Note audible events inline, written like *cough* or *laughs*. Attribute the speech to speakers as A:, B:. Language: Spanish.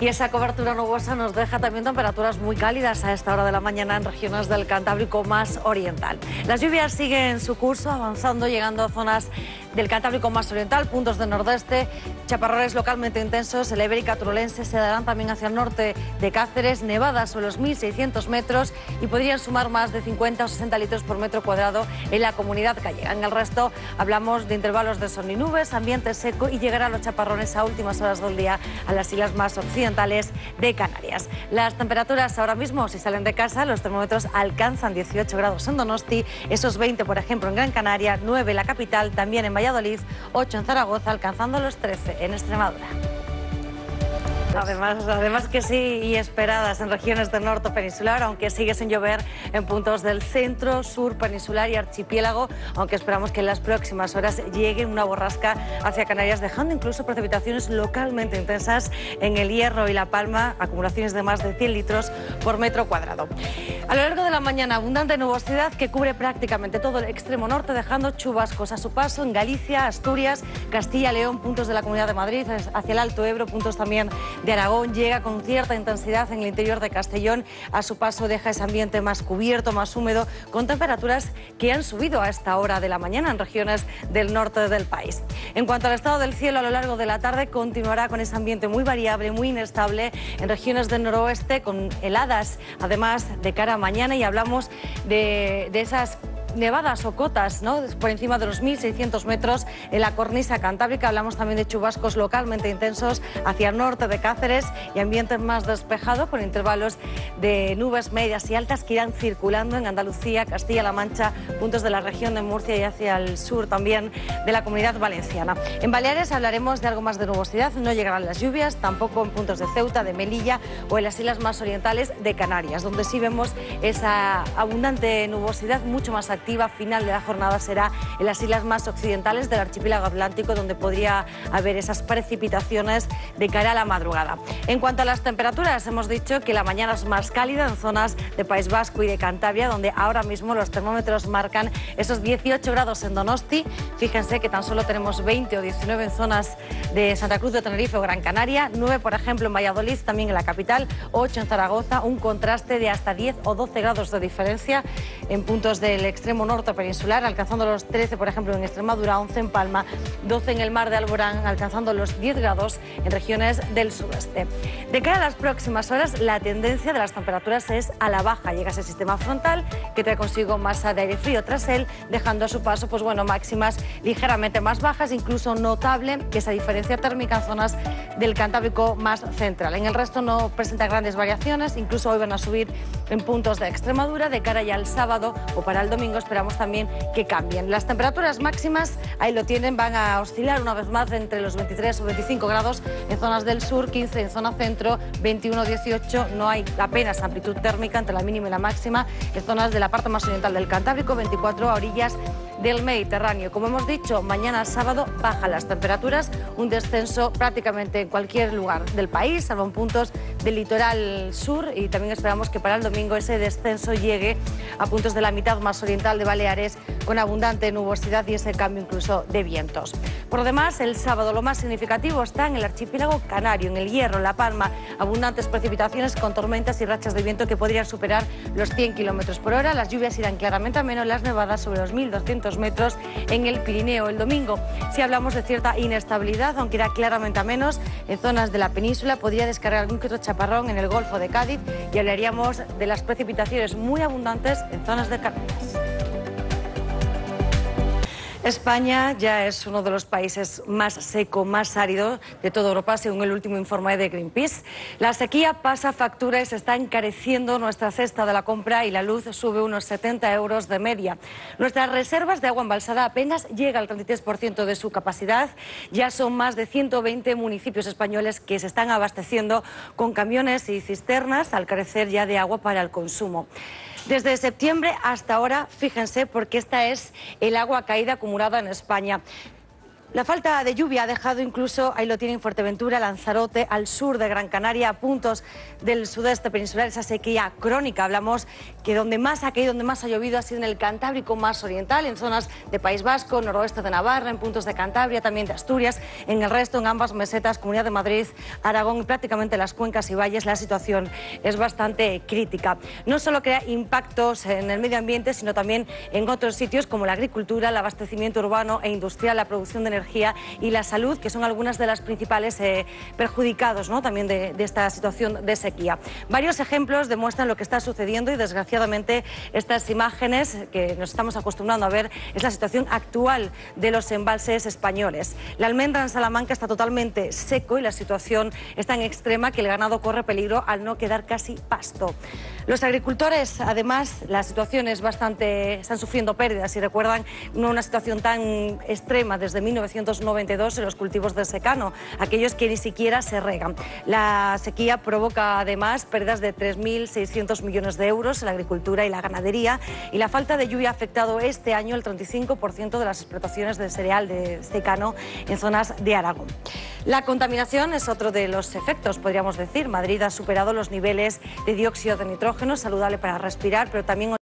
A: Y esa cobertura nubosa nos deja también temperaturas muy cálidas a esta hora de la mañana en regiones del Cantábrico más oriental. Las lluvias siguen su curso, avanzando, llegando a zonas del Cantábrico más oriental, puntos del nordeste, chaparrones localmente intensos, el Ibérica Turolense se darán también hacia el norte de Cáceres, nevadas sobre los 1.600 metros y podrían sumar más de 50 o 60 litros por metro cuadrado en la comunidad gallega. En el resto hablamos de intervalos de sol y nubes, ambiente seco y llegarán los chaparrones a últimas horas del día a las islas más occidentales de Canarias. Las temperaturas ahora mismo, si salen de casa, los termómetros alcanzan 18 grados en Donosti, esos 20 por ejemplo en Gran Canaria, 9 en la capital, también en Valladolid, 8 en Zaragoza, alcanzando los 13 en Extremadura. *laughs* Además, además que sí, y esperadas en regiones del norte peninsular, aunque sigue sin llover en puntos del centro, sur peninsular y archipiélago, aunque esperamos que en las próximas horas llegue una borrasca hacia Canarias, dejando incluso precipitaciones localmente intensas en el Hierro y La Palma, acumulaciones de más de 100 litros por metro cuadrado. A lo largo de la mañana, abundante nubosidad que cubre prácticamente todo el extremo norte, dejando chubascos a su paso en Galicia, Asturias, Castilla, León, puntos de la Comunidad de Madrid, hacia el Alto Ebro, puntos también de Aragón llega con cierta intensidad en el interior de Castellón. A su paso deja ese ambiente más cubierto, más húmedo, con temperaturas que han subido a esta hora de la mañana en regiones del norte del país. En cuanto al estado del cielo, a lo largo de la tarde continuará con ese ambiente muy variable, muy inestable en regiones del noroeste, con heladas, además de cara a mañana, y hablamos de, de esas nevadas o cotas ¿no? por encima de los 1.600 metros en la cornisa cantábrica. Hablamos también de chubascos localmente intensos hacia el norte de Cáceres y ambiente más despejado con intervalos de nubes medias y altas que irán circulando en Andalucía, Castilla-La Mancha, puntos de la región de Murcia y hacia el sur también de la comunidad valenciana. En Baleares hablaremos de algo más de nubosidad, no llegarán las lluvias, tampoco en puntos de Ceuta, de Melilla o en las islas más orientales de Canarias, donde sí vemos esa abundante nubosidad mucho más activa final de la jornada será en las islas más occidentales del archipiélago atlántico, donde podría haber esas precipitaciones de cara a la madrugada. En cuanto a las temperaturas, hemos dicho que la mañana es más cálida en zonas de País Vasco y de Cantabria, donde ahora mismo los termómetros marcan esos 18 grados en Donosti. Fíjense que tan solo tenemos 20 o 19 en zonas de Santa Cruz de Tenerife o Gran Canaria, 9 por ejemplo en Valladolid, también en la capital, 8 en Zaragoza, un contraste de hasta 10 o 12 grados de diferencia en puntos del extremo norte peninsular, alcanzando los 13, por ejemplo, en Extremadura, 11 en Palma, 12 en el mar de Alborán, alcanzando los 10 grados en regiones del sureste. De cara a las próximas horas, la tendencia de las temperaturas es a la baja. Llega ese sistema frontal que trae consigo masa de aire frío tras él, dejando a su paso, pues bueno, máximas ligeramente más bajas, incluso notable esa diferencia térmica en zonas del Cantábrico más central. En el resto no presenta grandes variaciones, incluso hoy van a subir en puntos de Extremadura de cara ya al sábado o para el domingo esperamos también que cambien. Las temperaturas máximas, ahí lo tienen, van a oscilar una vez más entre los 23 o 25 grados en zonas del sur, 15 en zona centro, 21 18, no hay apenas amplitud térmica entre la mínima y la máxima en zonas de la parte más oriental del Cantábrico, 24 a orillas del Mediterráneo. Como hemos dicho, mañana sábado bajan las temperaturas, un descenso prácticamente en cualquier lugar del país, salvo en puntos del litoral sur y también esperamos que para el domingo ese descenso llegue a puntos de la mitad más oriental de Baleares con abundante nubosidad y ese cambio incluso de vientos. Por lo demás, el sábado lo más significativo está en el archipiélago canario, en el Hierro, La Palma, abundantes precipitaciones con tormentas y rachas de viento que podrían superar los 100 kilómetros por hora. Las lluvias irán claramente a menos, las nevadas sobre los 1.200 metros en el Pirineo el domingo. Si hablamos de cierta inestabilidad, aunque irá claramente a menos, en zonas de la península podría descargar algún que otro chaparrón en el Golfo de Cádiz y hablaríamos de las precipitaciones muy abundantes en zonas de Canarias. España ya es uno de los países más seco, más árido de toda Europa, según el último informe de Greenpeace. La sequía pasa factura y se está encareciendo nuestra cesta de la compra y la luz sube unos 70 euros de media. Nuestras reservas de agua embalsada apenas llega al 33% de su capacidad. Ya son más de 120 municipios españoles que se están abasteciendo con camiones y cisternas al carecer ya de agua para el consumo. Desde septiembre hasta ahora, fíjense, porque esta es el agua caída acumulada en España. La falta de lluvia ha dejado incluso, ahí lo tienen Fuerteventura, Lanzarote, al sur de Gran Canaria, a puntos del sudeste peninsular, esa sequía crónica. Hablamos que donde más ha caído, donde más ha llovido ha sido en el Cantábrico más oriental, en zonas de País Vasco, noroeste de Navarra, en puntos de Cantabria, también de Asturias. En el resto, en ambas mesetas, Comunidad de Madrid, Aragón y prácticamente las cuencas y valles, la situación es bastante crítica. No solo crea impactos en el medio ambiente, sino también en otros sitios como la agricultura, el abastecimiento urbano e industrial, la producción de energía y la salud, que son algunas de las principales eh, perjudicados ¿no? también de, esta situación de sequía. Varios ejemplos demuestran lo que está sucediendo y desgraciadamente estas imágenes que nos estamos acostumbrando a ver es la situación actual de los embalses españoles. La almendra en Salamanca está totalmente seco y la situación es tan extrema que el ganado corre peligro al no quedar casi pasto. Los agricultores, además, la situación es bastante, están sufriendo pérdidas. Si recuerdan, una situación tan extrema desde 1900 1992 en los cultivos de secano, aquellos que ni siquiera se regan. La sequía provoca además pérdidas de 3.600 millones de euros en la agricultura y la ganadería y la falta de lluvia ha afectado este año el 35% de las explotaciones de cereal de secano en zonas de Aragón. La contaminación es otro de los efectos, podríamos decir. Madrid ha superado los niveles de dióxido de nitrógeno, saludable para respirar, pero también